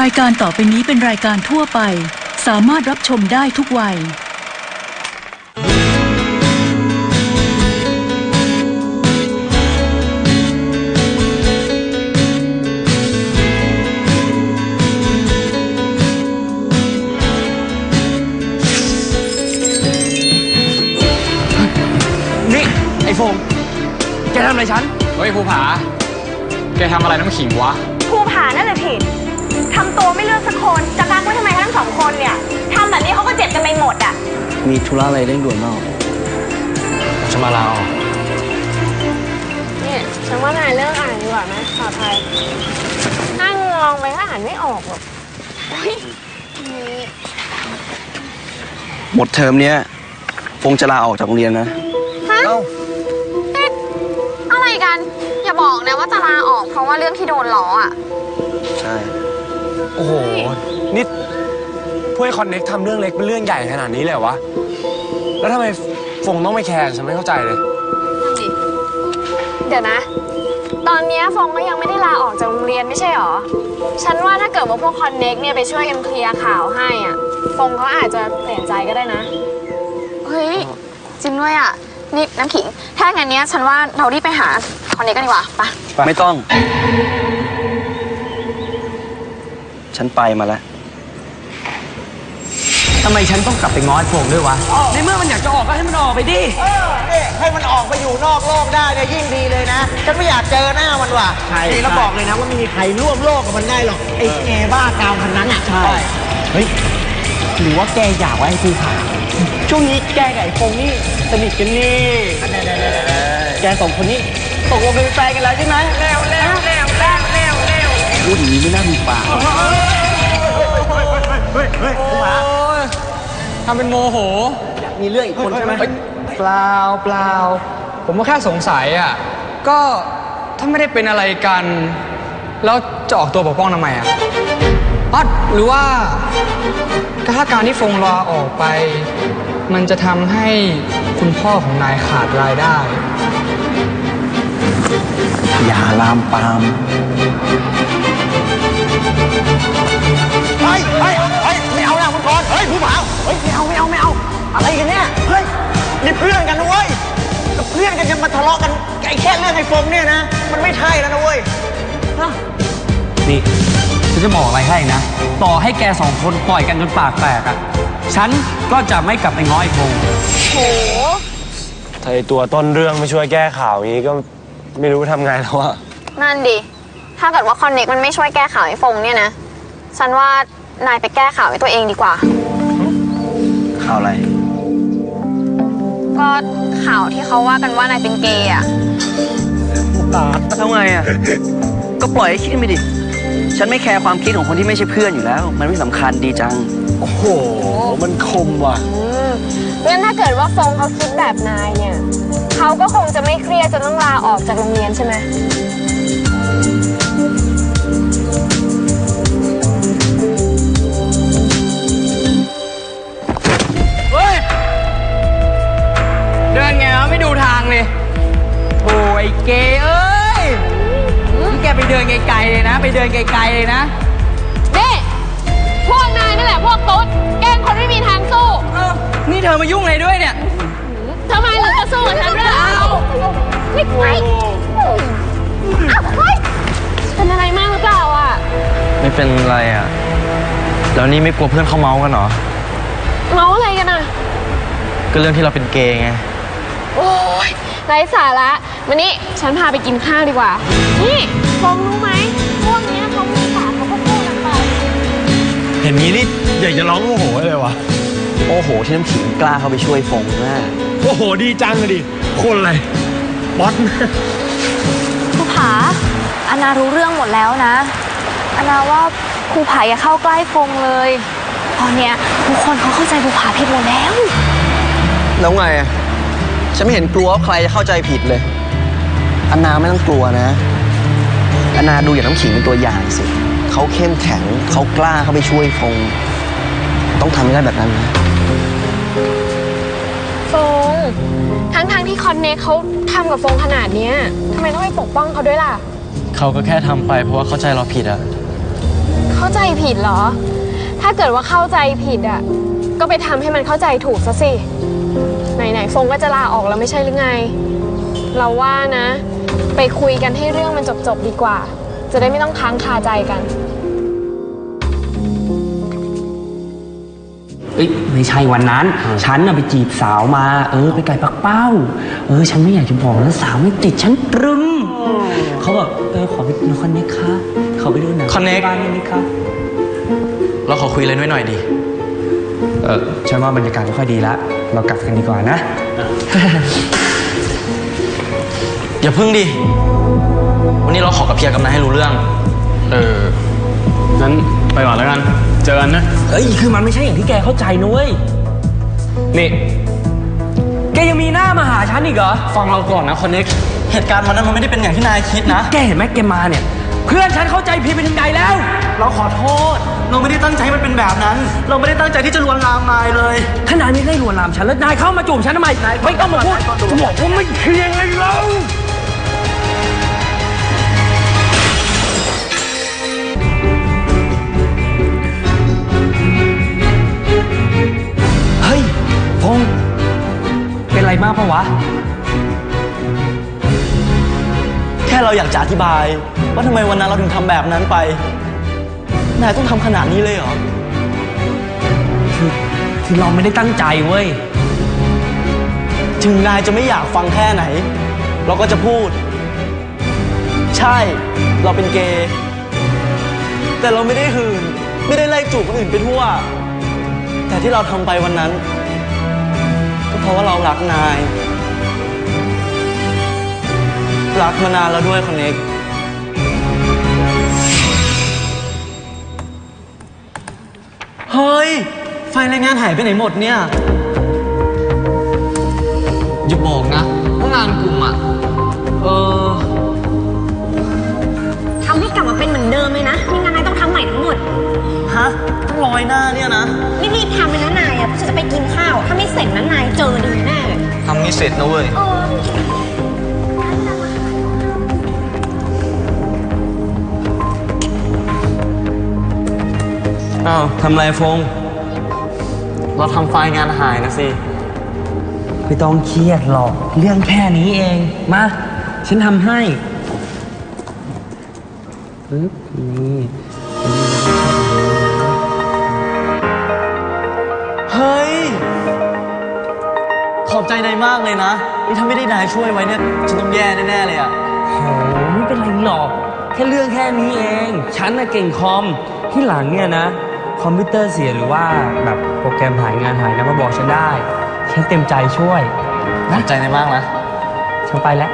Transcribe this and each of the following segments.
รายการต่อไปนี้เป็นรายการทั่วไป สามารถรับชมได้ทุกวัย นี่ไอ้โฟมแกทำอะไรฉัน เฮ้ยภูผา แกทำอะไรน้ำขิงวะ คนจะกักไว้ทำไมทั้งสองคนเนี่ยทำแบบนี้เขาก็เจ็บกันไปหมดอะ มีธุระอะไรเร่งด่วนมากจะมาลาออกเนี่ยฉันว่านายเลิกอ่านดีกว่าไหมปลอดภัยนั่งมองไปก็อ่านไม่ออกหรอกหมดเทอมเนี้ยฟงจะลาออกจากโรงเรียนนะฮะเอ้าเอ๊ะอะไรกัน อย่าบอกนะว่าจะลาออกเพราะว่าเรื่องที่โดนล้ออะ ใช่ โอ้โห นี่พวกไอ้คอนเน็กทำเรื่องเล็กเป็นเรื่องใหญ่ขนาดนี้เลยเหรอวะ แล้วทำไมฟงต้องไม่แคร์ฉันไม่เข้าใจเลย เดี๋ยวนะ ตอนเนี้ยฟงก็ยังไม่ได้ลาออกจากโรงเรียนไม่ใช่หรอ ฉันว่าถ้าเกิดว่าพวกคอนเน็กเนี่ยไปช่วยกันเคลียร์ข่าวให้อะฟงเขาอาจจะเปลี่ยนใจก็ได้นะ เฮ้ย จริงด้วยอะ นี่น้ำขิง ถ้างั้นเนี้ยฉันว่าเรารีบไปหาคอนเน็กกันดีกว่าไปะไม่ต้อง ฉันไปมาแล้ว ทำไมฉันต้องกลับไปง้อไอ้โฟงด้วยวะ ในเมื่อมันอยากจะออกก็ให้มันออกไปดิ เออเนี่ยให้มันออกไปอยู่นอกโลกได้เนี่ยยิ่งดีเลยนะ ฉันไม่อยากเจอหน้ามันว่ะใช่นี่แล้วใช่ บอกเลยนะว่าไม่มีใครร่วมโลกกับมันได้หรอกไอ้แอบ้ากาวพันนั้นอะใช่ เฮ้ย หรือว่าแกอยากไว้ให้ภูผาช่วงนี้แกกับไอ้โฟงนี่สนิทกันนี่ แกสองคนนี้ตกลงเป็นแฟนกันแล้วใช่ไหมแล้ พูดอย่างนี้ไม่น่ามีปากทำเป็นโมโหมีเรื่องอีกคนใช่ไหมเปล่าเปล่า ผมก็แค่สงสัยอะ ก็ถ้าไม่ได้เป็นอะไรกัน แล้วจะออกตัวปกป้องทำไมอะอ๋อหรือว่าถ้าการที่ฟงลาออกไป มันจะทำให้คุณพ่อของนายขาดรายได้ อย่าลามปาม เฮ้ยเฮ้ยเฮ้ยไม่เอานะคุณกรณ์เฮ้ยผู้ผาเฮ้ยไม่เอาไม่เอาไม่เอา อะไรกันเนี่ยเฮ้ยนี่เพื่อนกันนะเว้ยแล้วเพื่อนกันจะมาทะเลาะกันไอ้แค่เรื่องไอ้ฟงเนี่ยนะ มันไม่ใช่แล้วนะเว้ยฮะนี่ฉันจะบอกอะไรให้นะ ต่อให้แกสองคนปล่อยกันจนปากแตกอะฉันก็จะไม่กลับไปง้อไอ้โฟงโหถ้าไอ้ตัวต้นเรื่องไม่ช่วยแก้ข่าวอย่างนี้ก็ไม่รู้ทำไงแล้วอะนั่นดิ ถ้าเกิดว่าคอนเน็กมันไม่ช่วยแก้ข่าวให้ฟงเนี่ยนะ ฉันว่านายไปแก้ข่าวให้ตัวเองดีกว่า ข่าวอะไร ก็ข่าวที่เขาว่ากันว่านายเป็นเกย์อะทำไงอะ ก็ปล่อยให้คิดไปดิ ฉันไม่แคร์ความคิดของคนที่ไม่ใช่เพื่อนอยู่แล้ว มันไม่สำคัญดีจัง โอ้โห มันคมว่ะ อืมงั้นถ้าเกิดว่าฟงเขาคิดแบบนายเนี่ย เขาก็คงจะไม่เครียดจนต้องลาออกจากโรงเรียนใช่ไหม ไงวะไม่ดูทางเลยโอ้ยเกย์เอ้ยนี่แกไปเดินไกลๆเลยนะ ไปเดินไกลๆเลยนะ นี่พวกนายนั่นแหละพวกตุ๊ดแกล้งคนไม่มีทางสู้เออนี่เธอมายุ่งอะไรด้วยเนี่ย ทำไมหรือจะสู้กับฉันด้วยล่ะไม่ไปอ้าวเฮ้ยเป็นอะไรมากหรือเปล่าอะ ไม่เป็นไรอะ แล้วนี่ไม่กลัวเพื่อนเขาเมาส์กันเหรอ เมาอะไรกันอะ ก็เรื่องที่เราเป็นเกย์ไง โอ้ยไร้สาระวันนี้ฉันพาไปกินข้าวดีกว่า นี่ฟงรู้ไหมพวกเนี้ยเขามีปากเขาก็พูดกันไป เห็นงี้นี่อยากจะร้องโอ้โหเลยวะโอ้โห ที่น้ำขิงกล้าเข้าไปช่วยฟงมากโอ้โหดีจังเลยดิคนอะไรบอสภูผาอานารู้เรื่องหมดแล้วนะอานาว่าภูผาอย่าเข้าใกล้ฟงเลย ตอนเนี้ยทุกคนเขาเข้าใจภูผาผิดหมดแล้ว แล้วไงอะ ฉันไม่เห็นกลัวว่าใครจะเข้าใจผิดเลยอนนาไม่ต้องกลัวนะอนนาดูอย่างน้ำขิงเป็นตัวอย่างสิเขาเข้มแข็งเขากล้าเข้าไปช่วยฟงต้องทำให้ได้แบบนั้นนะฟงทั้งๆที่คอนเนคเขาทำกับฟงขนาดเนี้ยทำไมต้องไปปกป้องเขาด้วยล่ะ เขาก็แค่ทำไปเพราะว่าเข้าใจเราผิดอะเข้าเข้าใจผิดเหรอ ถ้าเกิดว่าเข้าใจผิดอะก็ไปทำให้มันเข้าใจถูกซะสิ ไหนๆฟงก็จะลาออกแล้วไม่ใช่หรือไง เราว่านะ ไปคุยกันให้เรื่องมันจบๆดีกว่า จะได้ไม่ต้องค้างคาใจกัน เอ้ยไม่ใช่วันนั้น ฉันน่ะไปจีบสาวมา เออ ไปไก่ปักเป้า เออ ฉันไม่อยากจะบอกนะสาวไม่ติดฉันตรึมเขาแบบเออขอไปดูคอนเน็กค่ะขอไปดูหนัง Connect บ้านได้ไหมคะเราขอคุยอะไรด้วยหน่อยดีเออฉันว่าบรรยากาศไม่ค่อยดีละ เรากลับกันดีกว่านะ อย่าพึ่งดิ วันนี้เราขอกับเพียกับนายให้รู้เรื่อง เออ งั้นไปก่อนแล้วกัน เจอกันนะ เฮ้ย คือมันไม่ใช่อย่างที่แกเข้าใจนุ้ย นี่ แกยังมีหน้ามาหาฉันอีกเหรอ ฟังเราก่อนนะคอนเน็กเหตุการณ์วันนั้นมันไม่ได้เป็นอย่างที่นายคิดนะ แกเห็นไหมแกมาเนี่ย เพื่อนฉันเข้าใจผิดไปถึงไหนแล้ว เราขอโทษ เราไม่ได้ตั้งใจให้มันเป็นแบบนั้น เราไม่ได้ตั้งใจที่จะลวนลามนายเลยถ้านายไม่ได้ลวนลามฉันแล้วนายเข้ามาจูบฉันทำไมไม่ต้องมาพูดบอกว่าไม่เคลียร์ไงเราเฮ้ยพงเป็นไรมากปะวะ แค่เราอยากจะอธิบาย ว่าทำไมวันนั้นเราถึงทำแบบนั้นไป นายต้องทำขนาดนี้เลยเหรอ คือคือเราไม่ได้ตั้งใจเว้ย ถึงนายจะไม่อยากฟังแค่ไหน เราก็จะพูด ใช่ เราเป็นเกย์ แต่เราไม่ได้หืน ไม่ได้ไล่จูบคนอื่นไปทั่ว แต่ที่เราทำไปวันนั้น ก็เพราะว่าเรารักนาย รักมานานแล้วด้วยคอนเน็ก เฮ้ย ไฟรายงานหายไปไหนหมดเนี่ย อย่าบอกนะว่างานกลุ่มอะ เออ ทำให้กลับมาเป็นเหมือนเดิมเลยนะไม่งั้นนายต้องทำใหม่ทั้งหมด ฮะต้องลอยหน้าเนี่ยนะ รีบๆทำไปนะนายอะเพราะฉันจะไปกินข้าว ถ้าไม่เสร็จนั้นนายเจอดีแน่เลยทำนี้เสร็จนะเว้ย เออ อ้าวทำไรฟง เราทำไฟล์งานหายนะสิ ไม่ต้องเครียดหรอก เรื่องแค่นี้เอง มา ฉันทำให้ปึ๊บนี่เฮ้ย ขอบใจนายมากเลยนะ นี่ถ้าไม่ได้นายช่วยไว้เนี่ย ฉันต้องแย่แน่ๆเลยอะโหไม่เป็นไรหรอก แค่เรื่องแค่นี้เอง ฉันน่ะเก่งคอม ที่หลังเนี่ยนะ คอมพิวเตอร์เสียหรือว่าแบบโปรแกรมหายงานหายนะมาบอกฉันได้ ฉันเต็มใจช่วยขอบใจนายมากนะ ฉันไปแล้ว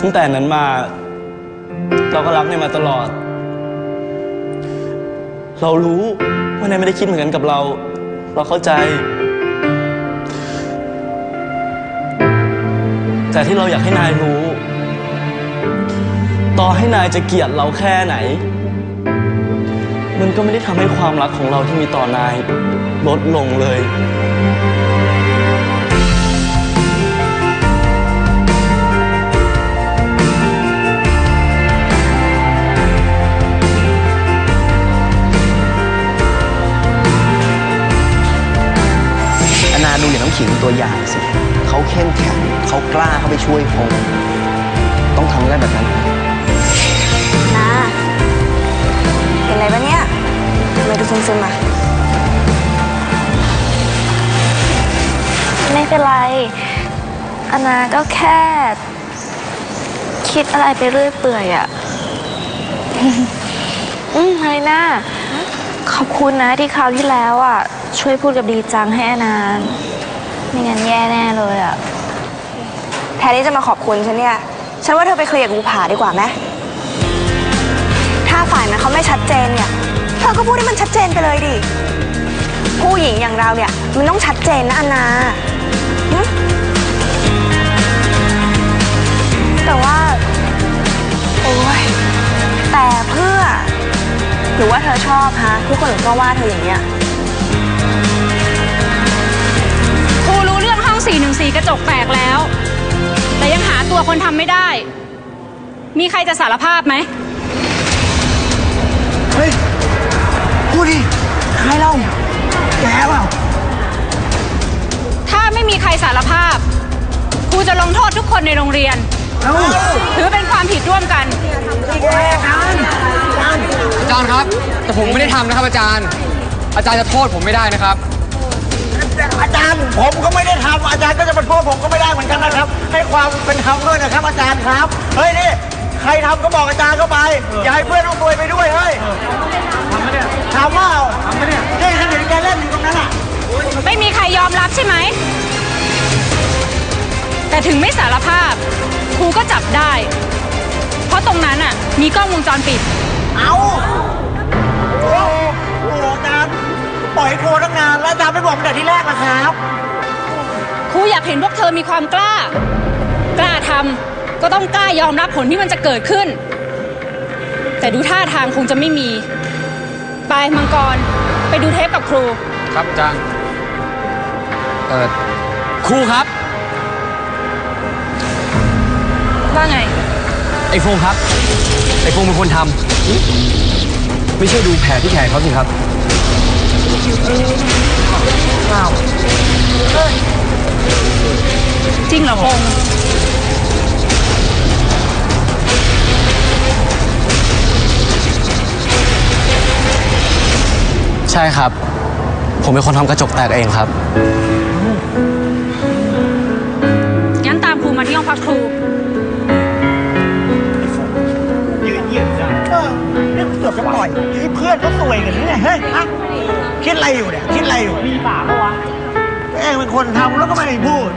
ตั้งแต่นั้นมา เราก็รักนายมาตลอด เรารู้ว่านายไม่ได้คิดเหมือนกันกับเรา เราเข้าใจ แต่ที่เราอยากให้นายรู้ ต่อให้นายจะเกลียดเราแค่ไหน มันก็ไม่ได้ทำให้ความรักของเราที่มีต่อนาย ลดลงเลย อนาดูอย่างน้ำขิงตัวอย่างสิ เขาเข้มแข็งเขากล้าเข้าไปช่วยฟงต้องทำได้แบบนั้น นาเป็นไรปะเนี่ยทำไมดูซึมๆอะ ไม่เป็นไรอนาก็แค่ คิดอะไรไปเรื่อยเปื่อยอะอืมไฮน่าขอบคุณนะที่คราวที่แล้วอะ ช่วยพูดกับดีจังให้อนา ไม่งั้นแย่แน่เลยอะแทนที่จะมาขอบคุณฉันเนี่ย ฉันว่าเธอไปเคลียร์กับภูผาดีกว่าไหมถ้าฝ่ายนั้นเขาไม่ชัดเจนเนี่ย เธอก็พูดให้มันชัดเจนไปเลยดิ ผู้หญิงอย่างเราเนี่ย มันต้องชัดเจนนะอันนาหึแต่ว่า โอ้ยแต่เพื่อ หรือว่าเธอชอบฮะที่คนอื่นก็ว่าเธออย่างเนี้ย ระจกแตกแล้ว แต่ยังหาตัวคนทำไม่ได้ มีใครจะสารภาพไหม เฮ้ย พูดดิ ใครเล่า แกเปล่า ถ้าไม่มีใครสารภาพ ครูจะลงโทษทุกคนในโรงเรียนถือเป็นความผิดร่วมกันอาจารย์ครับ แต่ผมไม่ได้ทำนะครับอาจารย์ อาจารย์จะโทษผมไม่ได้นะครับ อาจารย์ผมก็ไม่ได้ทำอาจารย์ก็จะมาโทษผมก็ไม่ได้เหมือนกันนะครับ ให้ความเป็นธรรมด้วยนะครับ อาจารย์ครับเฮ้ยนี่ใครทำก็บอกอาจารย์เข้าไปอย่าให้เพื่อนต้องซวยไปด้วยเฮ้ยทำไหมเนี่ยทำว่าทำไหมเนี่ยนี่ฉันเห็นแกเล่นอยู่ตรงนั้นอะไม่มีใครยอมรับใช่ไหม แต่ถึงไม่สารภาพครูก็จับได้ เพราะตรงนั้นอะมีกล้องวงจรปิด เอา บอกตั้งแต่ที่แรกนะครับ ครูอยากเห็นพวกเธอมีความกล้า กล้าทำก็ต้องกล้ายอมรับผลที่มันจะเกิดขึ้น แต่ดูท่าทางคงจะไม่มี ไปมังกร ไปดูเทปกับครู ครับอาจารย์เออครูครับ ว่าไง ไอ้ฟงครับ ไอ้ฟงเป็นคนทำไม่ใช่ดูแผลที่แขนเขาสิครับ จริงเหรอพงษ์ใช่ครับ ผมเป็นคนทำกระจกแตกเองครับ งั้นตามครูมาที่ห้องพักครู ยืนเหยียดจ้ะเออนี่เกือบจะปล่อยให้เพื่อนเขาซวยกันนี่ไงเฮ้ยฮะ คิดอะไรอยู่เนี่ย คิดอะไรอยู่มีปากปะวะเองเป็นคนทำแล้วก็ไม่พูด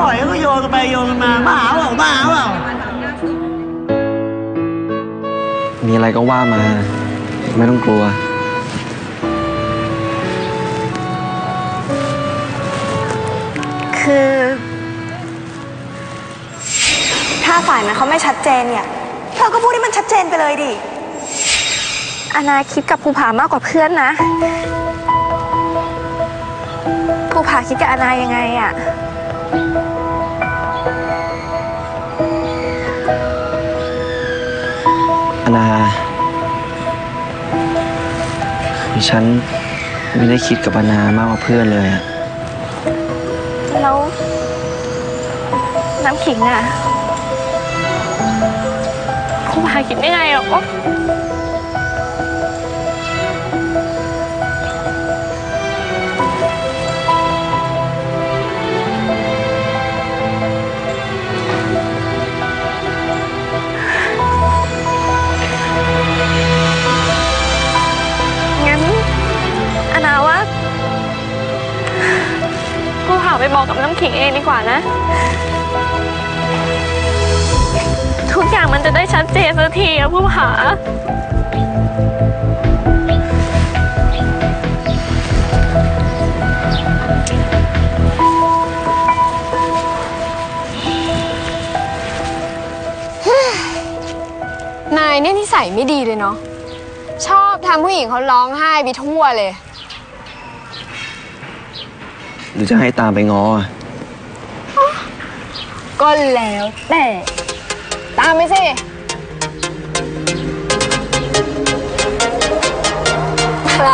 ปล่อยแล้วก็โยนกันไปโยนกันมาบ้าเปล่าบ้าเปล่ามีอะไรก็ว่ามา ไม่ต้องกลัว คือ ถ้าฝ่ายนั้นเขาไม่ชัดเจนเนี่ยเธอก็พูดให้มันชัดเจนไปเลยดิอาณาคิดกับภูผามากกว่าเพื่อนนะ ภูผาคิดกับอาณายังไงอะอนาคือฉันไม่ได้คิดกับอนามากกว่าเพื่อนเลยอะแล้ว น้ำขิงอะภูผาคิดยังไงหรอ บอกกับน้ำขิงเองดีกว่านะ ทุกอย่างมันจะได้ชัดเจนสักทีอะผู้ผานายเนี่ยนิสัยไม่ดีเลยเนาะ ชอบทำผู้หญิงเขาร้องไห้ไปทั่วเลย รือจะให้ตามไปง้อก็แล้วแต่ตามไปสิ อะไร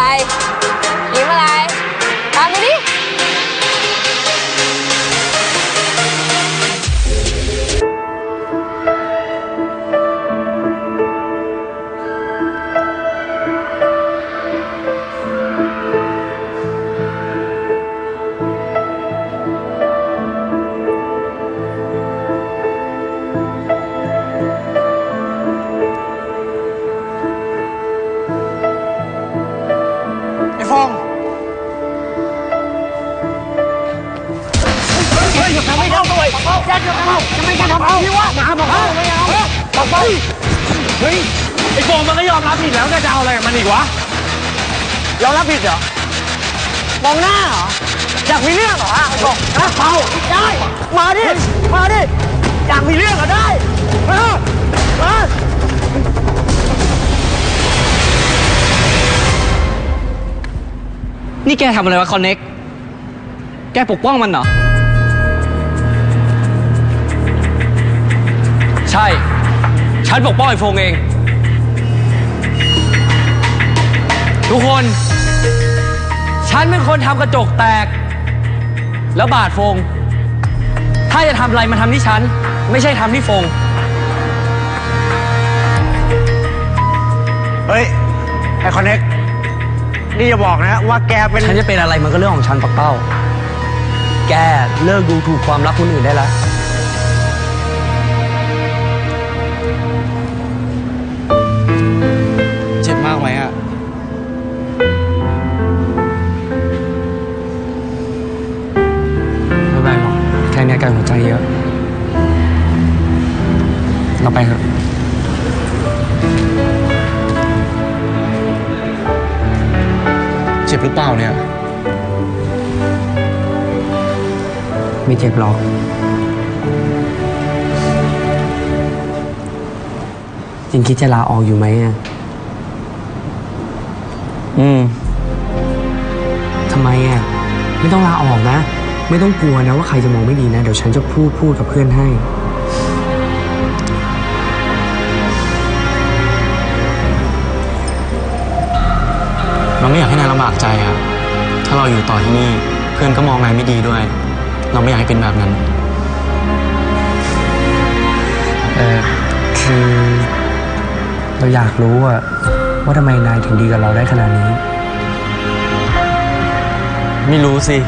บอกไปเฮ้ย ไอ้โฟมมันก็ยอมรับผิดแล้วแกจะเอาอะไรกับมันอีกวะ ยอมรับผิดเหรอ มองหน้าเหรอ อยากมีเรื่องเหรอฮะไอ้ฟองฮะเอาได้ มาดิ มาดิ อยากมีเรื่องเหรอได้ มา มานี่แกทำอะไรวะคอนเน็กแกปกป้องมันเหรอ ใช่ ฉันปกป้องไอ้โฟงเอง ทุกคน ฉันเป็นคนทำกระจกแตก แล้วบาดโฟง ถ้าจะทำอะไรมาทำที่ฉัน ไม่ใช่ทำที่โฟง เฮ้ย ไอคอนเน็กนี่อย่าบอกนะว่าแกเป็น ฉันจะเป็นอะไรมันก็เรื่องของฉันปักเป้า แกเลิกดูถูกความรักคนอื่นได้แล้ว ไหมอะไม่เป็นไรหรอกแค่เนี้ยไกลหัวใจเยอะ เราไปเถอะเจ็บหรือเปล่าเนี่ย ไม่เจ็บหรอกจริงคิดจะลาออกอยู่ไหมอะ อืมทำไมอะ ไม่ต้องลาออกนะ ไม่ต้องกลัวนะว่าใครจะมองไม่ดีนะ เดี๋ยวฉันจะพูดพูดกับเพื่อนให้ เราไม่อยากให้นายลำบากใจอะ ถ้าเราอยู่ต่อที่นี่ เพื่อนก็มองนายไม่ดีด้วย เราไม่อยากให้เป็นแบบนั้น เออคือเราอยากรู้อะ ว่าทำไมนายถึงดีกับเราได้ขนาดนี้ ไม่รู้สิ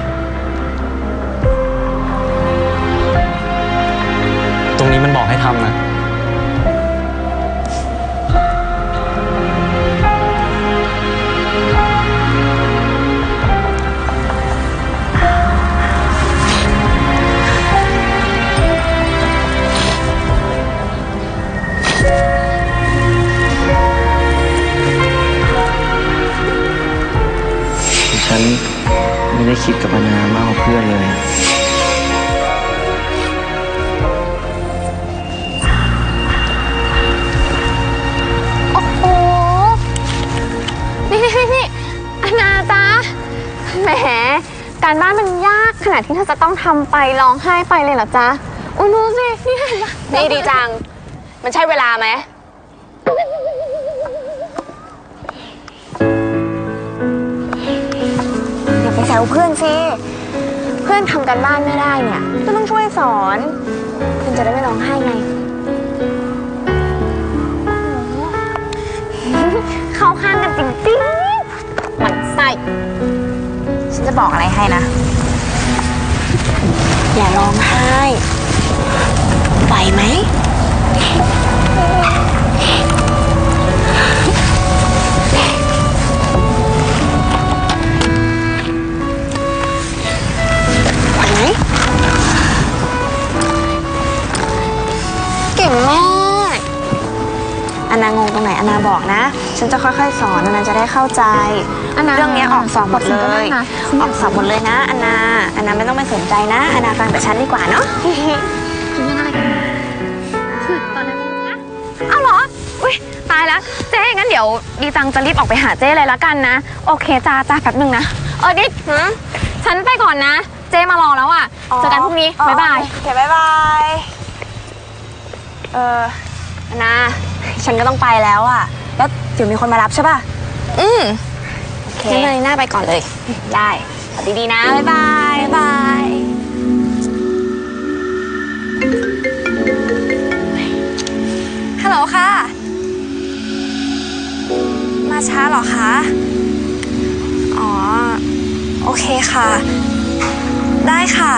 ต้องทำไปร้องไห้ไปเลยเหรอจ๊ะอุ้ยดูสินี่เห็นปะนี่ดีจัง มันใช่เวลาไหม อย่าไปแซวเพื่อนสิ เพื่อนทำการบ้านไม่ได้เนี่ย ก็ต้องช่วยสอน เพื่อนจะได้ไม่ร้องไห้ไง เข้าข้างกันจริงๆหมันไส้ ฉันจะบอกอะไรให้นะ อย่าร้องไห้ไหวไหม อันนางงตรงไหนอันนาบอกนะ ฉันจะค่อยๆ สอนอันนาจะได้เข้าใจอันนาเรื่องเนี้ยออกสอบหมดเลขอบคุณยมากนะ ออกสอบหมดเลยนะอันนาอันนาไม่ต้องไปสนใจนะอันนาฟังแต่ฉันดีกว่าเนาะ กินยังอะไรกันคือตอนนั้นนะเอาเหรอ อุ้ยตายแล้วเจ๊งั้นเดี๋ยวดีจังจะรีบออกไปหาเจ๊เลยละกันนะ โอเคจ้าจ้าแป๊บหนึ่งนะ เออดิดหืมฉันไปก่อนนะ เจ๊มารอแล้วอะ เจอกันพรุ่งนี้ บ๊ายบาย โอเคบ๊ายบาย เอออันนา ฉันก็ต้องไปแล้วอะแล้วเดี๋ยวมีคนมารับใช่ป่ะ อืมโอเค งั้นเลยหน้าไปก่อนเลย ได้ขับดีๆนะ บ๊ายบายบ๊ายบาย ฮัลโหลค่ะ มาช้าเหรอคะ อ๋อ โอเคค่ะ ได้ค่ะ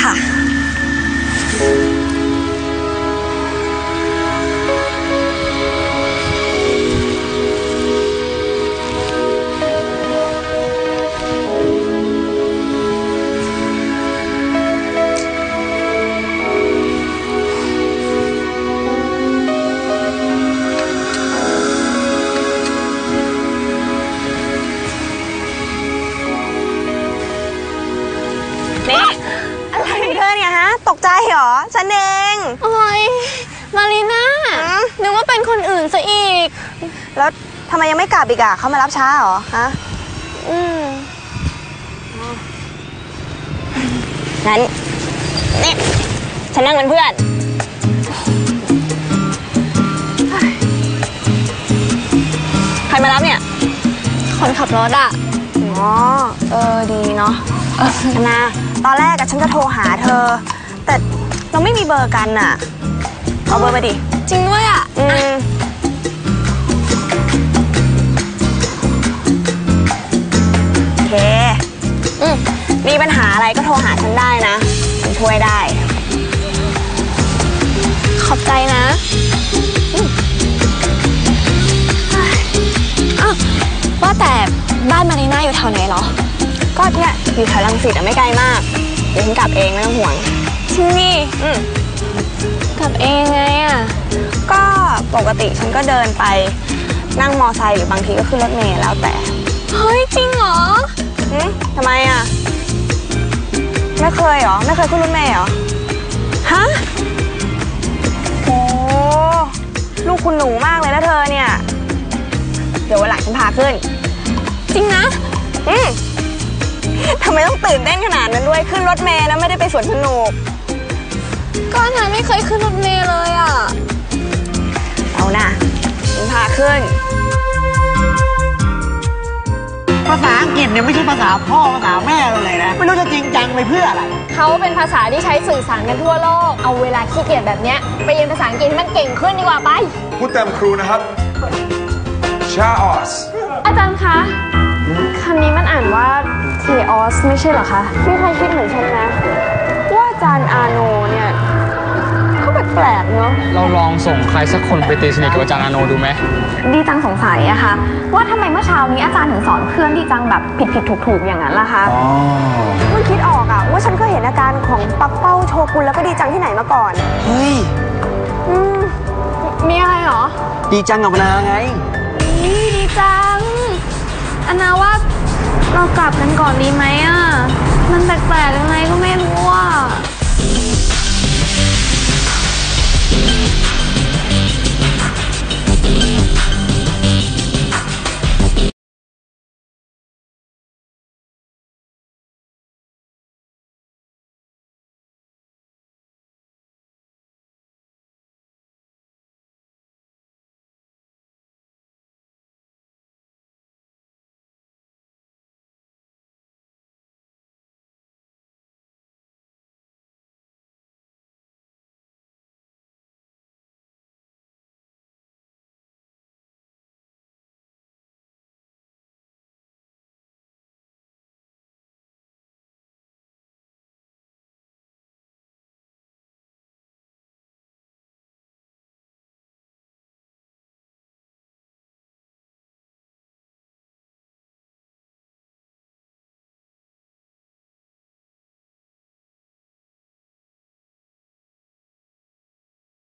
ค่ะ ใจเหรอฉันเองโอ้ยมารีน่านึกว่าเป็นคนอื่นซะอีก แล้วทำไมยังไม่กลับอีกอะเขามารับช้าหรอฮะอืมงั้นนี่ฉันนั่งเป็นเพื่อนใครมารับเนี่ย คนขับรถอะอ๋อ เออดีเนาะนาตอนแรกอะฉันจะโทรหาเธอ เราไม่มีเบอร์กันอะเอาเบอร์มาดิ จริงด้วยอะอืม โอเค อืมมีปัญหาอะไรก็โทรหาฉันได้นะ ฉันช่วยได้ ขอบใจนะอ้าวว่าแต่บ้านมารีน่าอยู่แถวไหนเหรอ ก็เนี่ยอยู่แถวรังสิตอะไม่ไกลมาก เดี๋ยวฉันกลับเองไม่ต้องห่วง จริงดิอืมกลับเองไงอะก็ปกติฉันก็เดินไปนั่งมอไซค์หรือบางทีก็ขึ้นรถเมล์แล้วแต่ เฮ้ย จริงเหรอหึทำไมอะ ไม่เคยเหรอ ไม่เคยขึ้นรถเมล์เหรอ ฮะ โอ้ลูกคุณหนูมากเลยนะเธอเนี่ย เดี๋ยววันหลังฉันพาขึ้น จริงนะ อืมทำไมต้องตื่นเต้นขนาดนั้นด้วย ขึ้นรถเมล์นะไม่ได้ไปสวนสนุก ก็อนาไม่เคยขึ้นรถเมล์เลยอะเอานะฉันพาขึ้น ภาษาอังกฤษเนี่ยไม่ใช่ภาษาพ่อภาษาแม่เราเลยนะ ไม่รู้จะจริงจังไปเพื่ออะไร เขาเป็นภาษาที่ใช้สื่อสารกันทั่วโลก เอาเวลาขี้เกียจแบบเนี้ยไปเรียนภาษาอังกฤษให้มันเก่งขึ้นดีกว่าไป พูดตามครูนะครับชาออสอาจารย์คะคำนี้มันอ่านว่า chaos ไม่ใช่เหรอคะมีใครคิดเหมือนฉันนะว่าอา จารย์อาโนเนี่ยเขาแปลกๆเนาะ เราลองส่งใครสักคนไปตีสนิทกับอาจารย์อาโนดูไหม ดีจังสงสัยอะค่ะ ว่าทำไมเมื่อเช้านี้อาจารย์ถึงสอนเพื่อนที่จังแบบผิดผิดถูกถูกๆอย่างนั้นล่ะคะเพิ่งคิดออกอะว่าฉันเคยเห็นอาการของปักเป้าโชกุนแล้วก็ดีจังที่ไหนมาก่อน เฮ้ย อืมมีอะไรเหรอ ดีจังกับนาไงนี่ดีจังอันนาว่าเรากลับกันก่อนดีไหมอะ มันแปลกๆยังไงก็ไม่รู้อะ